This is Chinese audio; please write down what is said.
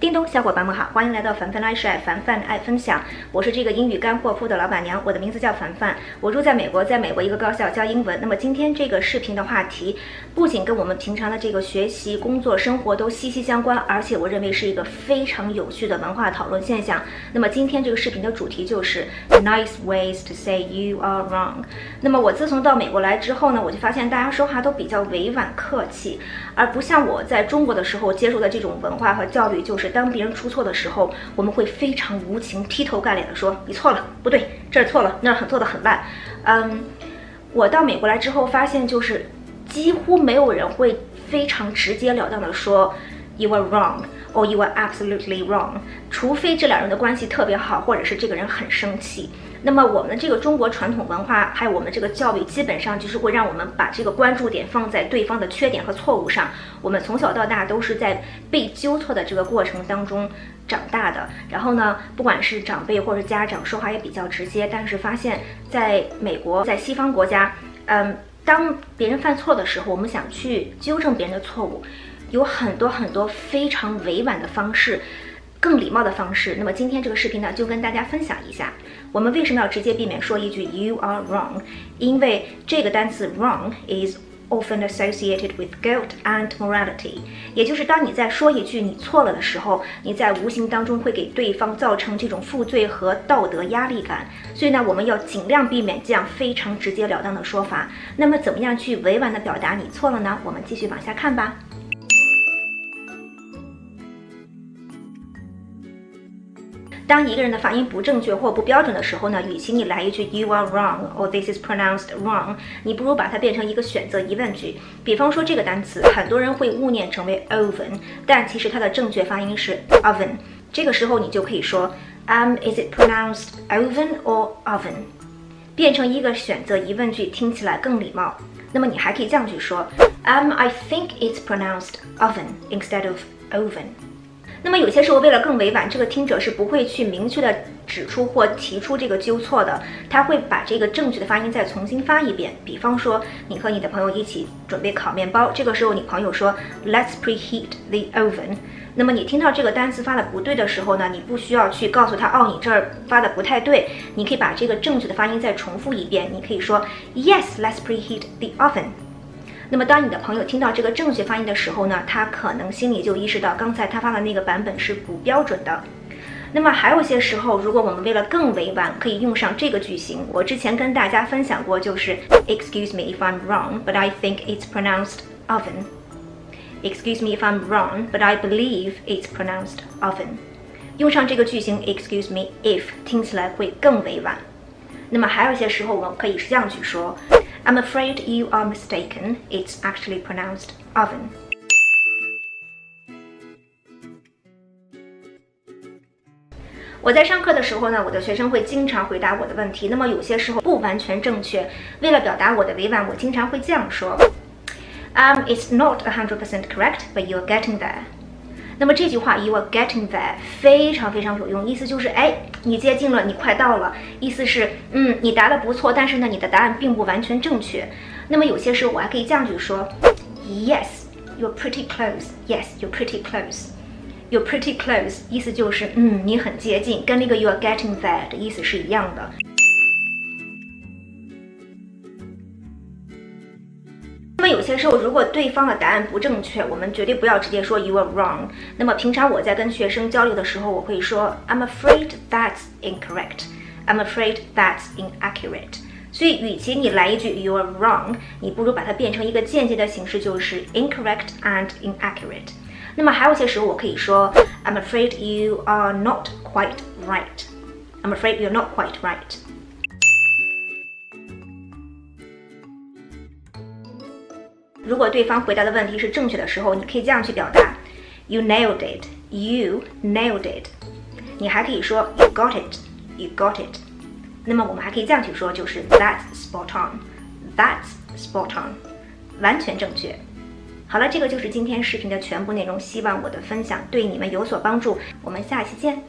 叮咚，小伙伴们好，欢迎来到凡凡爱晒，凡凡爱分享。我是这个英语干货铺的老板娘，我的名字叫凡凡，我住在美国，在美国一个高校教英文。那么今天这个视频的话题，不仅跟我们平常的这个学习、工作、生活都息息相关，而且我认为是一个非常有趣的文化讨论现象。那么今天这个视频的主题就是 nice ways to say you are wrong。那么我自从到美国来之后呢，我就发现大家说话都比较委婉客气，而不像我在中国的时候接受的这种文化和教育，就是。当别人出错的时候，我们会非常无情、劈头盖脸的说：“你错了，不对，这儿错了，那儿很做的很烂。”嗯，我到美国来之后发现，就是几乎没有人会非常直截了当的说 “you are wrong” or “you are absolutely wrong”，除非这两人的关系特别好，或者是这个人很生气。那么我们的这个中国传统文化，还有我们这个教育，基本上就是会让我们把这个关注点放在对方的缺点和错误上。我们从小到大都是在被纠错的这个过程当中长大的。然后呢，不管是长辈或者家长说话也比较直接，但是发现在美国，在西方国家，嗯，当别人犯错的时候，我们想去纠正别人的错误，有很多很多非常委婉的方式。更礼貌的方式。那么今天这个视频呢，就跟大家分享一下，我们为什么要直接避免说一句 "You are wrong"？因为这个单词 "wrong" is often associated with guilt and morality。也就是当你在说一句你错了的时候，你在无形当中会给对方造成这种负罪和道德压力感。所以呢，我们要尽量避免这样非常直截了当的说法。那么怎么样去委婉的表达你错了呢？我们继续往下看吧。当一个人的发音不正确或不标准的时候呢，与其你来一句 You are wrong or This is pronounced wrong，你不如把它变成一个选择疑问句。比方说这个单词，很多人会误念成为 oven，但其实它的正确发音是 oven。这个时候你就可以说 Um, is it pronounced oven or oven？变成一个选择疑问句，听起来更礼貌。那么你还可以这样去说 Um, I think it's pronounced oven instead of oven。那么有些时候，为了更委婉，这个听者是不会去明确的指出或提出这个纠错的，他会把这个正确的发音再重新发一遍。比方说，你和你的朋友一起准备烤面包，这个时候你朋友说 Let's preheat the oven。那么你听到这个单词发的不对的时候呢，你不需要去告诉他哦，你这儿发的不太对，你可以把这个正确的发音再重复一遍。你可以说 Yes，let's preheat the oven。那么，当你的朋友听到这个正确发音的时候呢，他可能心里就意识到刚才他发的那个版本是不标准的。那么，还有些时候，如果我们为了更委婉，可以用上这个句型。我之前跟大家分享过，就是 Excuse me if I'm wrong, but I think it's pronounced oven. Excuse me if I'm wrong, but I believe it's pronounced oven. 用上这个句型 Excuse me if 听起来会更委婉。那么，还有些时候，我们可以是这样去说。I'm afraid you are mistaken. It's actually pronounced oven. 我在上课的时候呢，我的学生会经常回答我的问题。那么有些时候不完全正确，为了表达我的委婉，我经常会这样说：Um, it's not a hundred percent correct, but you're getting there. 那么这句话 you are getting there 非常非常有用，意思就是哎， 你接近了，你快到了。意思是嗯，你答的不错，但是呢，你的答案并不完全正确。那么有些时候我还可以这样去说，Yes, you're pretty close. Yes, you're pretty close. You're pretty close，意思就是嗯，你很接近，跟那个 you're getting there 的意思是一样的。有些时候，如果对方的答案不正确，我们绝对不要直接说 you are wrong。那么平常我在跟学生交流的时候，我会说 I'm afraid that's incorrect. I'm afraid that's inaccurate. 所以，与其你来一句 you are wrong，你不如把它变成一个间接的形式，就是 incorrect and inaccurate。那么还有些时候，我可以说 I'm afraid you are not quite right. I'm afraid you're not quite right. 如果对方回答的问题是正确的时候，你可以这样去表达：You nailed it. You nailed it. 你还可以说 You got it. You got it. 那么我们还可以这样去说，就是 That's spot on. That's spot on. 完全正确。好了，这个就是今天视频的全部内容。希望我的分享对你们有所帮助。我们下期见。